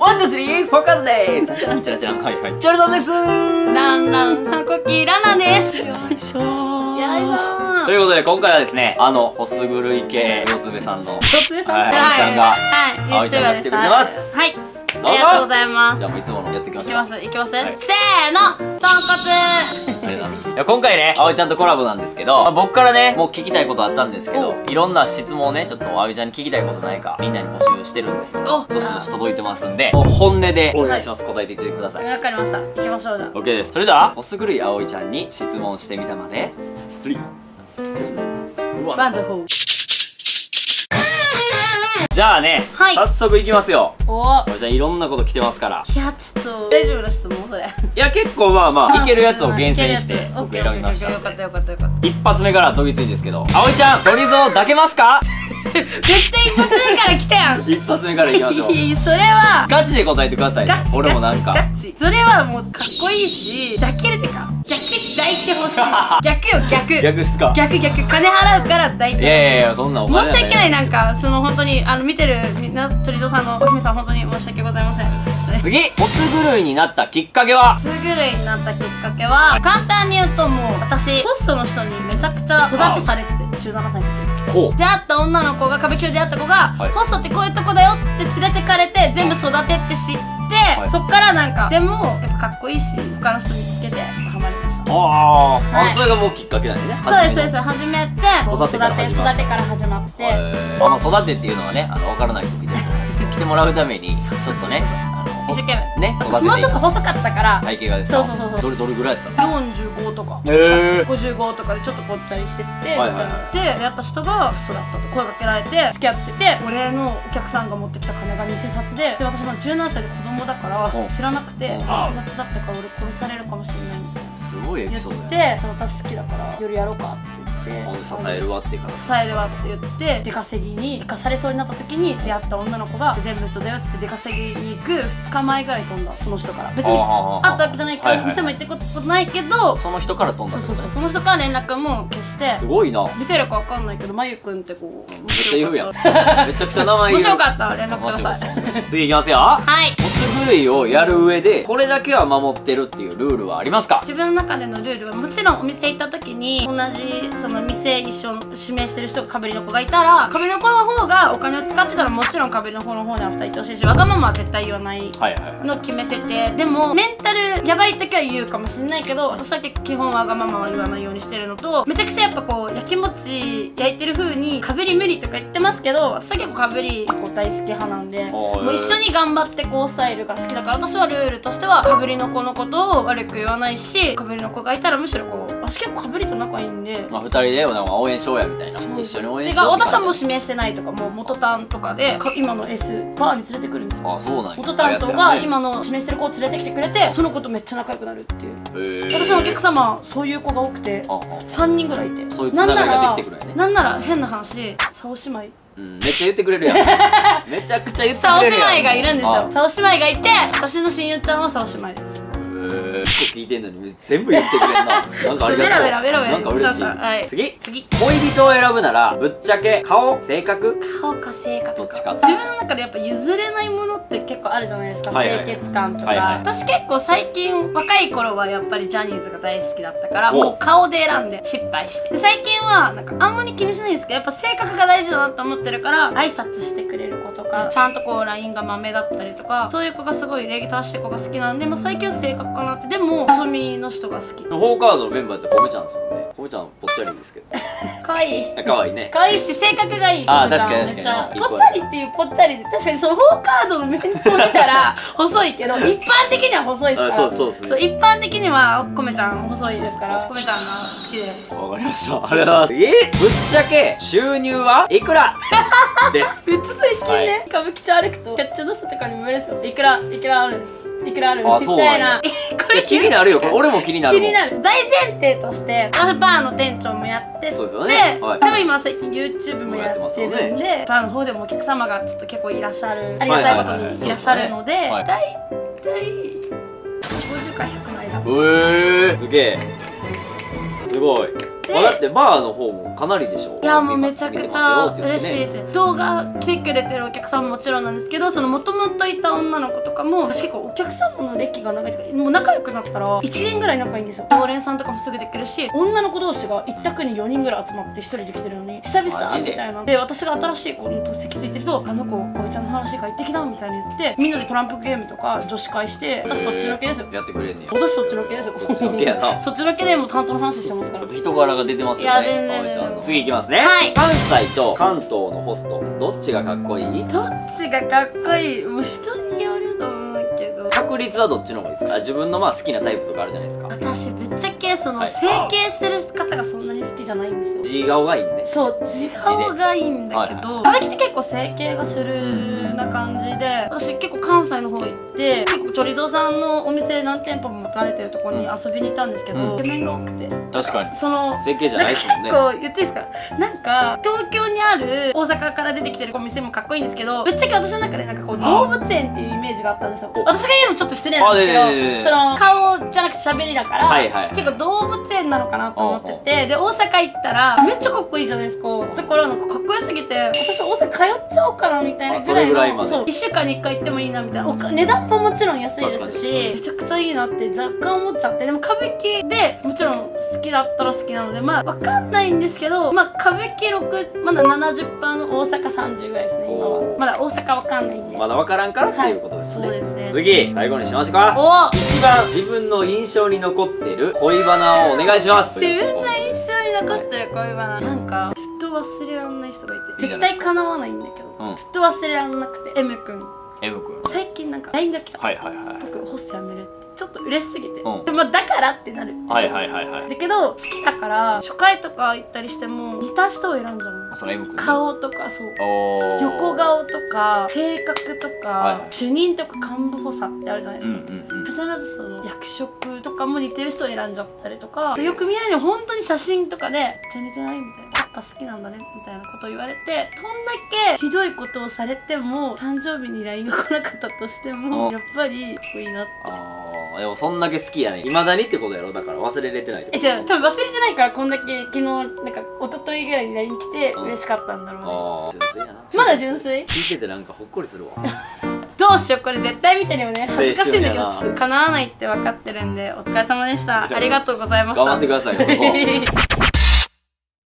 ワン、ツー、スリー、フォーカットです。チャチャランチャラチャラン、はいはい。チャルトンです。ランラン、ハコキラナです。よいしょーいしょということで、今回はですね、あの、ホスグル池四つ目さんの、一つ目さんはいちゃんがはい、YouTuber です。来てくれてますはい。どうぞありがとうございますじ。ゃあもういつものやっていきましょう。いきます、いきます、はいせーの、とうございや、今回ね、葵ちゃんとコラボなんですけど、まあ僕からね、もう聞きたいことあったんですけど、いろんな質問をね、ちょっと葵ちゃんに聞きたいことないか、みんなに募集してるんですよ。おどしどし届いてますんで、もう骨骨でお願いします。答えていってください。わかりました。行きましょう、じゃあ。OK です。それでは、ホスグルイ葵ちゃんに質問してみたまで、3、うわワンダホー。じゃあね、はい早速いきますよ。お葵ちゃんいろんなこと来てますから。いや、ちょっと、大丈夫な質問それ。いや、結構まあまあ、いけるやつを厳選して僕選びましたよかったよかったよかった。一発目から飛びついんですけど、葵ちゃん、ドリゾー抱けますか？めっちゃ一発来たやん。一発目からいきましょう。それは、ガチで答えてくださいね。俺もなんか。ガチそれはもうかっこいいし抱けるってか。逆抱いてほしい。逆よ逆。逆っすか？逆逆。金払うから抱いてほしいいやいやそんなお金申し訳ないなんかその本当にあの見てるみんな鳥蔵さんのお姫さん本当に申し訳ございません。次オツ狂いになったきっかけは？すぐるいになったきっかけは簡単に言うともう私ホストの人にめちゃくちゃ育てされてて17歳の時出会った女の子が歌舞伎町で出会った子が、はい。ホストってこういうとこだよって連れてかれて全部育てって知って、はい。そっからなんかでもやっぱかっこいいし他の人につけてちょっとハマりました。ああ、はい。あそれがもうきっかけなんでね。そうですそうです。初めて育て育てから始まって、えーあの育てっていうのはねあの分からない時で来てもらうために ちょっとね一生懸命。ね私もうちょっと細かったから。体型がですか？そうそうそうそう。どれどれぐらいやった？の45とか。へえ55とかでちょっとぽっちゃりしてって、みたいな。でやった人がウソだった。と声かけられて付き合ってて俺のお客さんが持ってきた金が偽札でで私も17歳で子供だからうん。知らなくてうん。偽札だったから俺殺されるかもしれないみたいな。すごいエピソード言って私好きだから夜やろうかってて支えるわっていうから支えるわって言って出稼ぎに生かされそうになった時に出会った女の子が全部嘘だよっつって出稼ぎに行く2日前ぐらい飛んだその人から。別に会ったわけじゃないから、はいはい店も行ってことないけどその人から飛んだそうそうそうその人から連絡も消してすごいな。見てるかわかんないけどまゆくんってこうめっちゃ言うやん。めちゃくちゃ名前言う。面白かった。ら連絡ください。次いきますよ。はいオツ狂いをやる上でこれだけは守ってるっていうルールはありますか？自分の中でのルールはもちろんお店行った時に同じその店一緒の指名してる人がかぶりの子がいたらかぶりの子の方がお金を使ってたらもちろんかぶりの方の方には2人いてほしいしわがままは絶対言わないの決めててでもメンタルやばい時は言うかもしれないけど私は結構基本わがままは言わないようにしてるのとめちゃくちゃやっぱこう焼きもち焼いてる風にかぶり無理とか言ってますけど私は結構かぶり結構大好き派なんでもう一緒に頑張ってこうスタイルが好きだから私はルールとしてはかぶりの子のことを悪く言わないしかぶりの子がいたらむしろこう私結構かぶりと仲いいんで。まあ、二人でなんか応援しようやみたいな。一緒に応援しよう私はもうう指名してないとかもう元担とかでか今の S バーに連れてくるんですよ。あそうなんや。元担当が今の指名してる子を連れてきてくれてその子とめっちゃ仲良くなるっていう。私のお客様そういう子が多くてああ。3人ぐらいいて。そういうつながりができてくるよね。なんならなんなら変な話竿姉妹うん、めっちゃ言ってくれるやん。めちゃくちゃ言ってく竿れるやん。姉妹がいるんですあよ竿姉妹がいて私の親友ちゃんは竿姉妹ですへえ結構聞いてんのに全部言ってくれんな。なんかありがとう。ベラベラベラベラなんか嬉しい、はい。次。次。恋人を選ぶならぶっちゃけ顔性格？顔か性格どっちか。自分の中でやっぱ譲れないものって結構あるじゃないですか、はいはい。清潔感とか、はいはい。私結構最近若い頃はやっぱりジャニーズが大好きだったからもう顔で選んで失敗して。で最近はなんかあんまり気にしないんですけどやっぱ性格が大事だなと思ってるから挨拶してくれる子とかちゃんとこう LINE がマメだったりとかそういう子がすごい礼儀正しい子が好きなんで、まあ、最近は性格かなって。でも細身の人が好き。フォーカードのメンバーってコメちゃんですもんね。コメちゃんぽっちゃりですけど。可愛い。かわいいね。可愛いし性格がいい。あ確かに確かに。めっちゃ。いい子ぽっちゃりっていうぽっちゃりで確かにそのフォーカードのメンツを見たら細いけど一般的には細いですから。あそうそうですね。一般的にはコメちゃん細いですからコメちゃんが好きです。わかりました。ありがとうございます。えぶっちゃけ収入はいくら？です。めっちゃ最近ね、はい。歌舞伎町歩くとキャッチの人とかにも言われるんですよいくらいくらある？いくらある？あみたいなそうなんや。えこいや気になるよ。これ俺も気になるもん。気になる。大前提として私バーの店長もやっててそうですよね。はい。でも今最近 YouTube もやってるんもうやってますよで、バーの方でもお客様がちょっと結構いらっしゃるありがたいことはい。はいはいにいらっしゃるのでそうですね。はい。大体50から100の間うえー、すげえ。すごいでまあだってバーの方もかなりでしょいやもうめちゃくちゃ嬉しいです、動画来てくれてるお客さんももちろんなんですけどそのもともといた女の子とかも私結構お客様の歴が長いとかもう仲良くなったら1年ぐらい仲いいんですよ。常連さんとかもすぐできるし女の子同士が一択に4人ぐらい集まって1人で来てるのに久々みたいな。で。私が新しい子と席ついてると「あの子葵ちゃんの話が行ってきた」みたいに言ってみんなでトランプゲームとか女子会して私そっちのけですよ。やってくれんねや。私そっちのけですよ。そっちのけやな。そっちのけでもう担当の話してますから。人柄が出てますよねいや全然全然次いきますね。はい。関西と関東のホストどっちがかっこいい？どっちがかっこいい？もう確率はどっちの方がいいですか？自分のまあ好きなタイプとかあるじゃないですか。私ぶっちゃけその、はい。整形してる方がそんなに好きじゃないんですよ。地顔がいいね。そう地顔がいいんだけどはい。歌舞伎って結構整形が主流な感じで私結構関西の方行って結構チョリゾーさんのお店何店舗も持たれてるところに遊びに行ったんですけど、うん。イケメンが多くて。確かに。その整形じゃないですもんね。なんか結構言っていいですか？なんか東京にある大阪から出てきてるお店もかっこいいんですけどぶっちゃけ私の中でなんかこう動物園っていうイメージがあったんですよ。私が言うのちょっと失礼なんですけどその顔じゃなくて喋りだから、はいはい結構動物園なのかなと思っててで大阪行ったらめっちゃかっこいいじゃないですか。だからなんかかっこよすぎて私大阪通っちゃおうかなみたいなぐらいまでぐらいのそう1週間に1回行ってもいいなみたいな。値段ももちろん安いですしめちゃくちゃいいなって若干思っちゃってでも歌舞伎でもちろん好きだったら好きなのでまあわかんないんですけどまあ歌舞伎6まだ70%の大阪30ぐらいですね今おーは。まだ大阪わかんないんで。まだ分からんからっていうことですね、はい。そうですね。次最後にしましょうか。お一番自分の印象に残っている恋バナをお願いします。自分の印象に残ってる恋バナ。なんかずっと忘れらんない人がいて。絶対叶わないんだけど、うん。ずっと忘れらんなくて。M 君。M 君。最近なんか LINE が来た、はいはいはい。僕ホスト辞めるってちょっと嬉しすぎて、うん。でもだからってなる。はいはいはいはい。だけど好きだから初回とか行ったりしても似た人を選んじゃうの。その M 君顔とかそう。横顔とか性格とか、はい。はい主任とか幹部補佐ってあるじゃないでうんすか、うんうん必ずその役職とかも似てる人を選んじゃったりとかよく見ないのに本当に写真とかで「じゃあ似てない?」みたいな「やっぱ好きなんだね」みたいなことを言われてどんだけひどいことをされても誕生日に LINE が来なかったとしてもうん。やっぱりかっこいいなってでもそんだけ好きやねいまだにってことやろ？だから忘れれてないってこと。えじゃあ多分忘れてないからこんだけ昨日なんか一昨日ぐらいに LINE 来てうん。嬉しかったんだろうね。ああ純粋やな。まだ純粋？聞いててなんかほっこりするわ。どうしようこれ。絶対見てるよね。恥ずかしいんだけど青春やな叶わないって分かってるんでお疲れ様でした。ありがとうございました。頑張ってくださいよそこ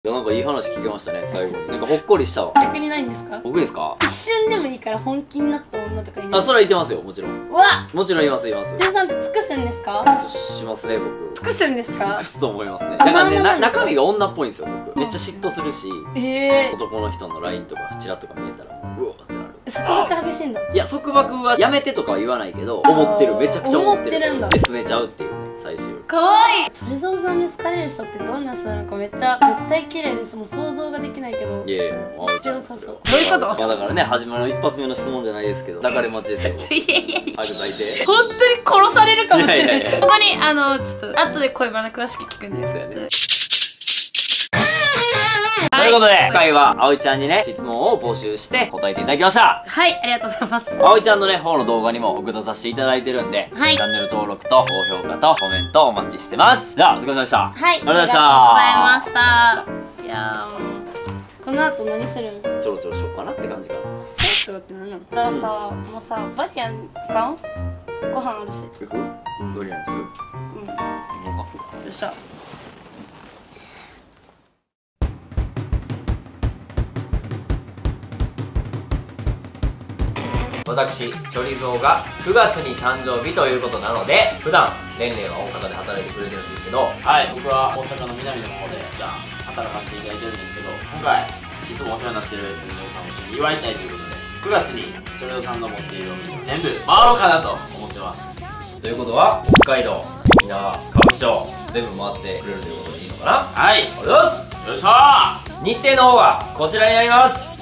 いやなんかいい話聞けましたね最後。になんかほっこりしたわ。逆にないんですか？僕ですか？一瞬でもいいから本気になった女とかいない？あそれは言ってますよもちろん。うわもちろん言います言います。ジョーさんって尽くすんですか？しますね僕。尽くすんですか？尽くすと思いますね。だからねな中身が女っぽいんですよ僕。めっちゃ嫉妬するしええ男の人の LINE とかチラとか見えたらうわーってなる。ー、束縛激しいんだ。いや束縛はやめてとかは言わないけど思ってる。めちゃくちゃ思ってる。思ってるんだ。で拗ねちゃうっていう。ね最終。かわいい。鳥蔵さんに好かれる人ってどんな人なのかめっちゃ絶対綺麗です。もう想像ができないけどいやいやまあちろんそうそう。どどういうこと？まあだからね初めの一発目の質問じゃないですけど抱かれ待ちですよ。いやいやいやある大体本当に殺されるかもしれない。いやいやいや。本当にあのちょっと後で恋バナ詳しく聞くんですそうやねということで今回は葵ちゃんにね質問を募集して答えていただきましたはいありがとうございます葵ちゃんのね方の動画にも送らさせていただいてるんで、はいチャンネル登録と高評価とコメントお待ちしてますじゃあお疲れ様でしたはい、ありがとうございましたありがとうございました。いやこの後何する？の？ちょろちょろしようかなって感じかなちょっとって何なの？じゃあさ、もうさバリアン行か？ん？ご飯あるし。行くドリアンする？うん。よっしゃ。私チョリゾーが9月に誕生日ということなので普段レンレンは大阪で働いてくれてるんですけどはい、僕は大阪の南の方で普段働かせていただいてるんですけど今回いつもお世話になってる鳥野さんを一緒に祝いたいということで9月に鳥野さんの持っているお店全部回ろうかなと思ってます。ということは北海道沖縄歌舞伎町全部回ってくれるということでいいのかな？はい。ありがとうございます。よいしょー。日程の方はこちらになります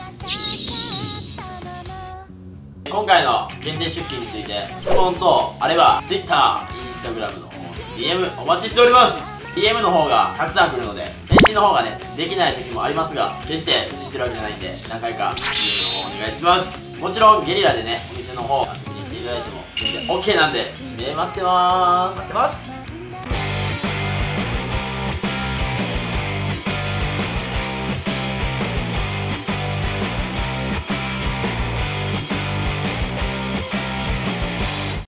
今回の限定出勤について質問等あれば Twitter、Instagram の方 DM お待ちしております。DM の方がたくさん来るので返信の方がねできない時もありますが決して無視してるわけじゃないんで何回か DM の方お願いします。もちろんゲリラでねお店の方遊びに来ていただいても全然 OK なんで指名待ってまーす待ってます。